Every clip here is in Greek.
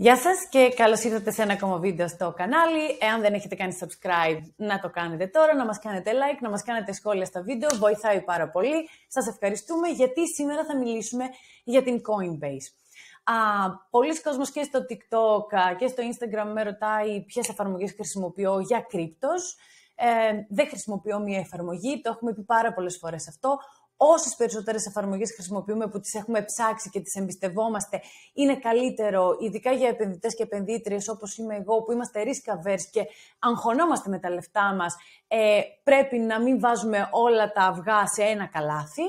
Γεια σας και καλώς ήρθατε σε ένα ακόμα βίντεο στο κανάλι. Εάν δεν έχετε κάνει subscribe, να το κάνετε τώρα, να μας κάνετε like, να μας κάνετε σχόλια στα βίντεο, βοηθάει πάρα πολύ. Σας ευχαριστούμε γιατί σήμερα θα μιλήσουμε για την Coinbase. Α, πολλοί κόσμος και στο TikTok και στο Instagram με ρωτάει ποιες εφαρμογές χρησιμοποιώ για κρύπτος. Ε, δεν χρησιμοποιώ μία εφαρμογή, το έχουμε πει πάρα πολλές φορές αυτό όσες περισσότερες εφαρμογές χρησιμοποιούμε που τις έχουμε ψάξει και τις εμπιστευόμαστε, είναι καλύτερο, ειδικά για επενδυτές και επενδύτριες όπως είμαι εγώ, που είμαστε risk averse και αγχωνόμαστε με τα λεφτά μας, ε, πρέπει να μην βάζουμε όλα τα αυγά σε ένα καλάθι.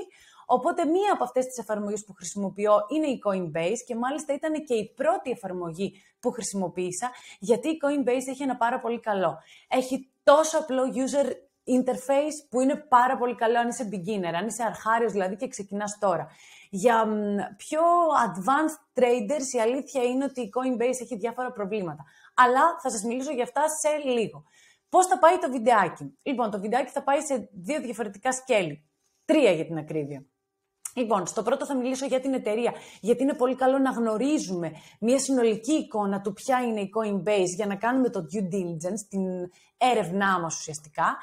Οπότε μία από αυτές τις εφαρμογές που χρησιμοποιώ είναι η Coinbase και μάλιστα ήταν και η πρώτη εφαρμογή που χρησιμοποίησα, γιατί η Coinbase έχει ένα πάρα πολύ καλό. Έχει τόσο απλό user interface που είναι πάρα πολύ καλό αν είσαι beginner, αν είσαι αρχάριος δηλαδή και ξεκινάς τώρα. Για πιο advanced traders η αλήθεια είναι ότι η Coinbase έχει διάφορα προβλήματα. Αλλά θα σας μιλήσω για αυτά σε λίγο. Πώς θα πάει το βιντεάκι; Λοιπόν, το βιντεάκι θα πάει σε δύο διαφορετικά σκέλη. Τρία για την ακρίβεια. Λοιπόν, στο πρώτο θα μιλήσω για την εταιρεία, γιατί είναι πολύ καλό να γνωρίζουμε μια συνολική εικόνα του ποια είναι η Coinbase για να κάνουμε το due diligence, την έρευνά μας ουσιαστικά.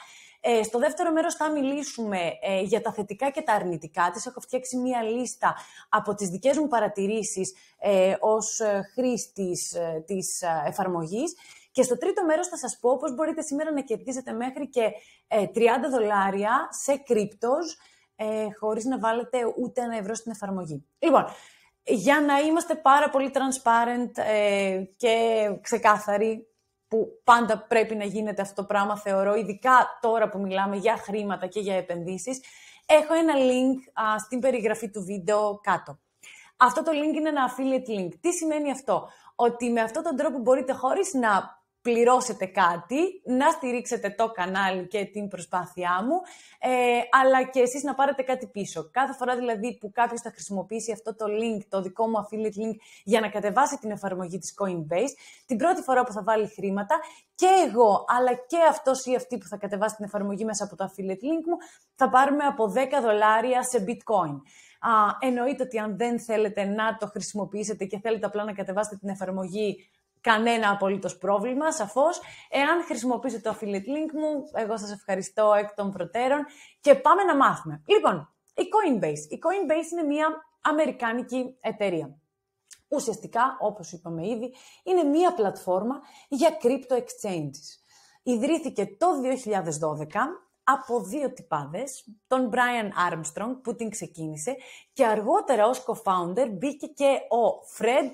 Ε, στο δεύτερο μέρος θα μιλήσουμε ε, για τα θετικά και τα αρνητικά της. Έχω φτιάξει μία λίστα από τις δικές μου παρατηρήσεις ε, ως ε, χρήστης ε, της εφαρμογής. Και στο τρίτο μέρος θα σας πω πώς μπορείτε σήμερα να κερδίσετε μέχρι και 30 δολάρια σε κρύπτος, ε, χωρίς να βάλετε ούτε ένα ευρώ στην εφαρμογή. Λοιπόν, για να είμαστε πάρα πολύ transparent και ξεκάθαροι, που πάντα πρέπει να γίνεται αυτό το πράγμα, θεωρώ, ειδικά τώρα που μιλάμε για χρήματα και για επενδύσεις, έχω ένα link α, στην περιγραφή του βίντεο κάτω. Αυτό το link είναι ένα affiliate link. Τι σημαίνει αυτό; Ότι με αυτόν τον τρόπο μπορείτε χωρίς να πληρώσετε κάτι, να στηρίξετε το κανάλι και την προσπάθειά μου, ε, αλλά και εσείς να πάρετε κάτι πίσω. Κάθε φορά δηλαδή που κάποιος θα χρησιμοποιήσει αυτό το link, το δικό μου affiliate link, για να κατεβάσει την εφαρμογή της Coinbase, την πρώτη φορά που θα βάλει χρήματα, και εγώ, αλλά και αυτός ή αυτή που θα κατεβάσει την εφαρμογή μέσα από το affiliate link μου, θα πάρουμε από 10 δολάρια σε bitcoin. Α, εννοείται ότι αν δεν θέλετε να το χρησιμοποιήσετε και θέλετε απλά να κατεβάσετε την εφαρμογή κανένα απολύτως πρόβλημα, σαφώς. Εάν χρησιμοποιήσετε το affiliate link μου, εγώ σας ευχαριστώ εκ των προτέρων και πάμε να μάθουμε. Λοιπόν, η Coinbase. Η Coinbase είναι μια αμερικάνικη εταιρεία. Ουσιαστικά, όπως είπαμε ήδη, είναι μια πλατφόρμα για crypto exchanges. Ιδρύθηκε το 2012 από δύο τυπάδες, τον Brian Armstrong που την ξεκίνησε και αργότερα ως co-founder μπήκε και ο Fred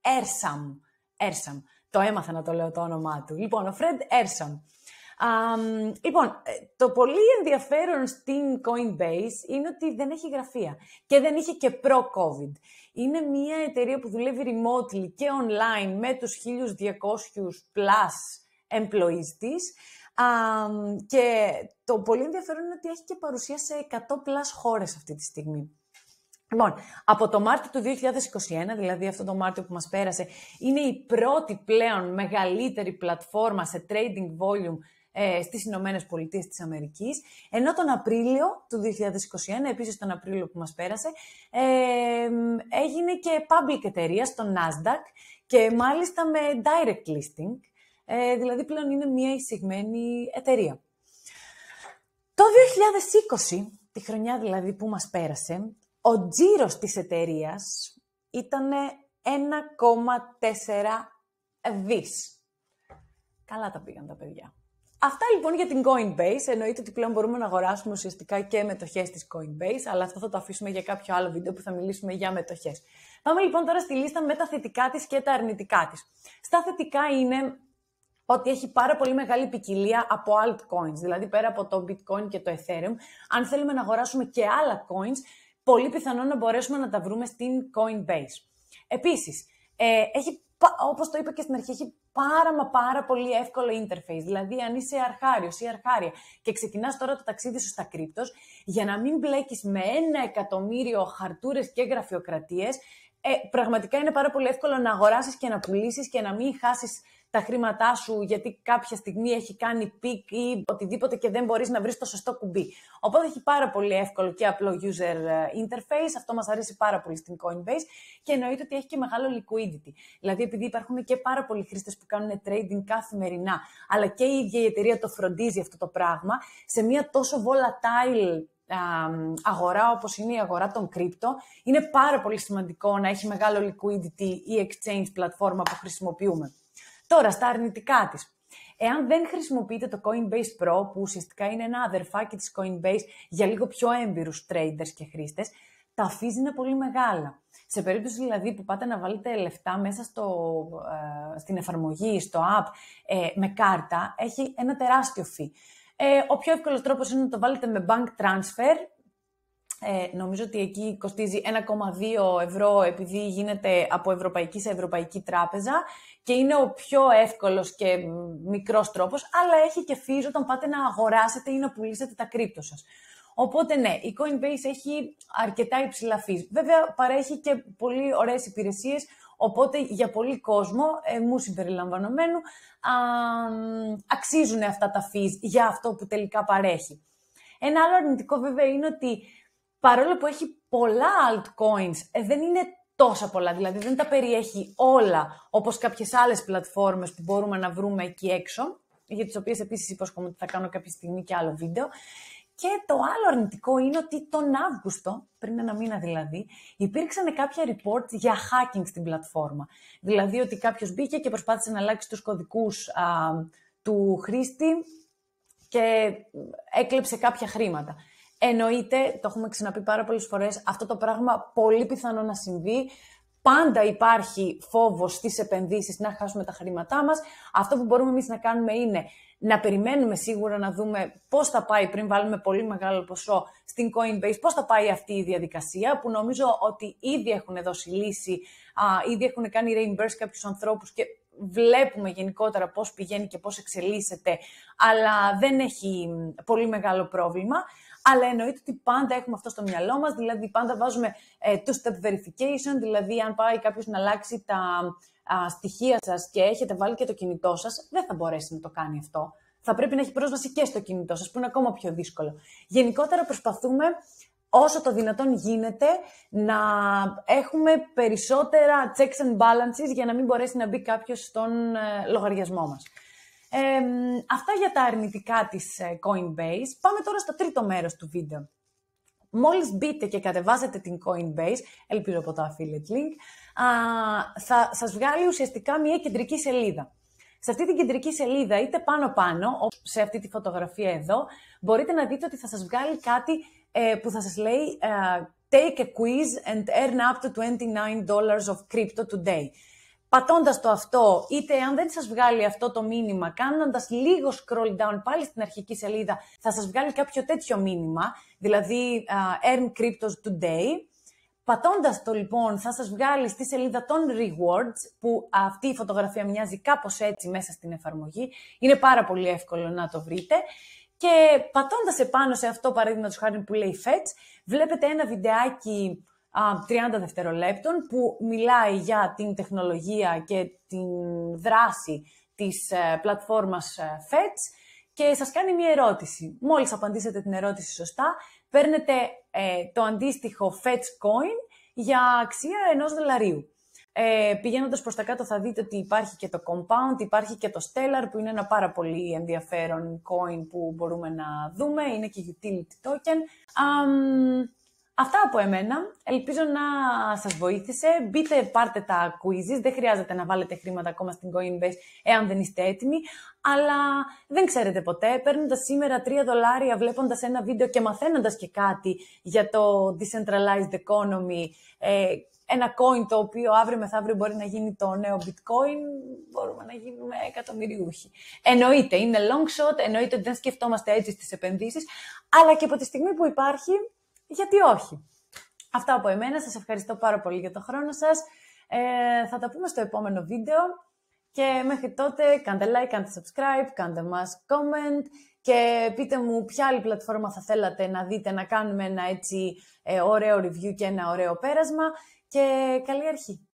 Ersam. Έρσαμ. Το έμαθα να το λέω το όνομά του. Λοιπόν, ο Φρεντ Έρσαμ. λοιπόν, ε, το πολύ ενδιαφέρον στην Coinbase είναι ότι δεν έχει γραφεία και δεν είχε και προ-COVID. Είναι μια εταιρεία που δουλεύει remotely και online με τους 1200 plus employees της και το πολύ ενδιαφέρον είναι ότι έχει και παρουσία σε 100 plus χώρες αυτή τη στιγμή. Λοιπόν, από το Μάρτιο του 2021, δηλαδή αυτό το Μάρτιο που μας πέρασε, είναι η πρώτη πλέον μεγαλύτερη πλατφόρμα σε trading volume ε, στις Ηνωμένες Πολιτείες της Αμερικής, ενώ τον Απρίλιο του 2021, επίσης τον Απρίλιο που μας πέρασε, ε, έγινε και public εταιρεία στο Nasdaq και μάλιστα με direct listing, ε, δηλαδή πλέον είναι μια εισηγμένη εταιρεία. Το 2020, τη χρονιά δηλαδή που μας πέρασε, ο τζίρος της εταιρείας ήταν 1,4 δις. Καλά τα πήγαν τα παιδιά. Αυτά λοιπόν για την Coinbase. Εννοείται ότι πλέον μπορούμε να αγοράσουμε ουσιαστικά και μετοχές της Coinbase, αλλά αυτό θα το αφήσουμε για κάποιο άλλο βίντεο που θα μιλήσουμε για μετοχές. Πάμε λοιπόν τώρα στη λίστα με τα θετικά της και τα αρνητικά της. Στα θετικά είναι ότι έχει πάρα πολύ μεγάλη ποικιλία από altcoins, δηλαδή πέρα από το bitcoin και το ethereum. Αν θέλουμε να αγοράσουμε και άλλα coins, πολύ πιθανό να μπορέσουμε να τα βρούμε στην Coinbase. Επίσης, ε, έχει, όπως το είπα και στην αρχή, έχει πάρα μα πάρα πολύ εύκολο interface. Δηλαδή, αν είσαι αρχάριος ή αρχάρια και ξεκινάς τώρα το ταξίδι σου στα cryptos, για να μην μπλέκεις με ένα εκατομμύριο χαρτούρες και γραφειοκρατίες, ε, πραγματικά είναι πάρα πολύ εύκολο να αγοράσεις και να πουλήσεις και να μην χάσεις τα χρήματά σου γιατί κάποια στιγμή έχει κάνει peak ή οτιδήποτε και δεν μπορείς να βρεις το σωστό κουμπί. Οπότε έχει πάρα πολύ εύκολο και απλό user ε, interface. Αυτό μας αρέσει πάρα πολύ στην Coinbase και εννοείται ότι έχει και μεγάλο liquidity. Δηλαδή επειδή υπάρχουν και πάρα πολλοί χρήστες που κάνουν trading καθημερινά, αλλά και η ίδια η εταιρεία το φροντίζει αυτό το πράγμα, σε μια τόσο volatile αγορά όπως είναι η αγορά των κρύπτο, είναι πάρα πολύ σημαντικό να έχει μεγάλο liquidity η exchange πλατφόρμα που χρησιμοποιούμε. Τώρα, στα αρνητικά της. Εάν δεν χρησιμοποιείτε το Coinbase Pro, που ουσιαστικά είναι ένα αδερφάκι της Coinbase για λίγο πιο έμπειρους traders και χρήστες, τα fees είναι πολύ μεγάλα. Σε περίπτωση δηλαδή που πάτε να βάλετε λεφτά μέσα στο, ε, στην εφαρμογή, στο app, ε, με κάρτα, έχει ένα τεράστιο fee. Ε, ο πιο εύκολος τρόπος είναι να το βάλετε με bank transfer, ε, νομίζω ότι εκεί κοστίζει 1,2 ευρώ επειδή γίνεται από ευρωπαϊκή σε ευρωπαϊκή τράπεζα και είναι ο πιο εύκολος και μικρός τρόπος, αλλά έχει και fees όταν πάτε να αγοράσετε ή να πουλήσετε τα κρύπτο σας. Οπότε ναι, η Coinbase έχει αρκετά υψηλά fees. Βέβαια παρέχει και πολύ ωραίες υπηρεσίες, οπότε για πολύ κόσμο, ε, μου συμπεριλαμβανομένου, α, αξίζουν αυτά τα fees για αυτό που τελικά παρέχει. Ένα άλλο αρνητικό βέβαια είναι ότι παρόλο που έχει πολλά altcoins, ε, δεν είναι τόσα πολλά, δηλαδή δεν τα περιέχει όλα όπως κάποιες άλλες πλατφόρμες που μπορούμε να βρούμε εκεί έξω, για τις οποίες επίσης υπόσχομαι ότι θα κάνω κάποια στιγμή και άλλο βίντεο. Και το άλλο αρνητικό είναι ότι τον Αύγουστο, πριν ένα μήνα δηλαδή, υπήρξαν κάποια reports για hacking στην πλατφόρμα. Δηλαδή ότι κάποιος μπήκε και προσπάθησε να αλλάξει τους κωδικούς α, του χρήστη και έκλεψε κάποια χρήματα. Εννοείται, το έχουμε ξαναπεί πάρα πολλές φορές, αυτό το πράγμα πολύ πιθανό να συμβεί. Πάντα υπάρχει φόβος στις επενδύσεις να χάσουμε τα χρήματά μας. Αυτό που μπορούμε εμείς να κάνουμε είναι να περιμένουμε σίγουρα να δούμε πώς θα πάει πριν βάλουμε πολύ μεγάλο ποσό στην Coinbase, πώς θα πάει αυτή η διαδικασία, που νομίζω ότι ήδη έχουν δώσει λύση, α, ήδη έχουν κάνει reimburse κάποιους ανθρώπους και βλέπουμε γενικότερα πώς πηγαίνει και πώς εξελίσσεται, αλλά δεν έχει πολύ μεγάλο πρόβλημα αλλά εννοείται ότι πάντα έχουμε αυτό στο μυαλό μας, δηλαδή πάντα βάζουμε ε, two-step verification, δηλαδή αν πάει κάποιος να αλλάξει τα α, στοιχεία σας και έχετε βάλει και το κινητό σας, δεν θα μπορέσει να το κάνει αυτό. Θα πρέπει να έχει πρόσβαση και στο κινητό σας, που είναι ακόμα πιο δύσκολο. Γενικότερα προσπαθούμε όσο το δυνατόν γίνεται να έχουμε περισσότερα checks and balances για να μην μπορέσει να μπει κάποιος στον ε, λογαριασμό μας αυτά για τα αρνητικά της ε, Coinbase. Πάμε τώρα στο τρίτο μέρος του βίντεο. Μόλις μπείτε και κατεβάσετε την Coinbase, ελπίζω από το affiliate link, α, θα σας βγάλει ουσιαστικά μια κεντρική σελίδα. Σε αυτή την κεντρική σελίδα, είτε πάνω-πάνω, σε αυτή τη φωτογραφία εδώ, μπορείτε να δείτε ότι θα σας βγάλει κάτι ε, που θα σας λέει ε, «Take a quiz and earn up to $29 of crypto today» πατώντας το αυτό, είτε αν δεν σας βγάλει αυτό το μήνυμα, κάνοντας λίγο scroll down πάλι στην αρχική σελίδα, θα σας βγάλει κάποιο τέτοιο μήνυμα, δηλαδή uh, Earn Cryptos Today. Πατώντας το λοιπόν, θα σας βγάλει στη σελίδα των rewards, που αυτή η φωτογραφία μοιάζει κάπως έτσι μέσα στην εφαρμογή. Είναι πάρα πολύ εύκολο να το βρείτε. Και πατώντας επάνω σε αυτό, παραδείγματος χάρη που λέει Fetch, βλέπετε ένα βιντεάκι 30 δευτερολέπτων που μιλάει για την τεχνολογία και την δράση της ε, πλατφόρμας ε, Fetch και σας κάνει μια ερώτηση. Μόλις απαντήσετε την ερώτηση σωστά, παίρνετε ε, το αντίστοιχο Fetch Coin για αξία ενός δολαρίου. Ε, πηγαίνοντας προς τα κάτω θα δείτε ότι υπάρχει και το Compound, υπάρχει και το Stellar που είναι ένα πάρα πολύ ενδιαφέρον coin που μπορούμε να δούμε, είναι και Utility Token. Αυτά από εμένα. Ελπίζω να σας βοήθησε. Μπείτε, πάρτε τα quizzes. Δεν χρειάζεται να βάλετε χρήματα ακόμα στην Coinbase εάν δεν είστε έτοιμοι. Αλλά δεν ξέρετε ποτέ. Παίρνοντας σήμερα 3 δολάρια, βλέποντας ένα βίντεο και μαθαίνοντας και κάτι για το decentralized economy, ε, ένα coin το οποίο αύριο μεθαύριο μπορεί να γίνει το νέο bitcoin, μπορούμε να γίνουμε εκατομμυριούχοι. Εννοείται, είναι long shot, εννοείται ότι δεν σκεφτόμαστε έτσι στις επενδύσεις, αλλά και από τη στιγμή που υπάρχει, γιατί όχι. Αυτά από εμένα. Σας ευχαριστώ πάρα πολύ για το χρόνο σας. Ε, θα τα πούμε στο επόμενο βίντεο. Και μέχρι τότε κάντε like, κάντε subscribe, κάντε μας comment και πείτε μου ποια άλλη πλατφόρμα θα θέλατε να δείτε να κάνουμε ένα έτσι ε, ωραίο review και ένα ωραίο πέρασμα. και καλή αρχή.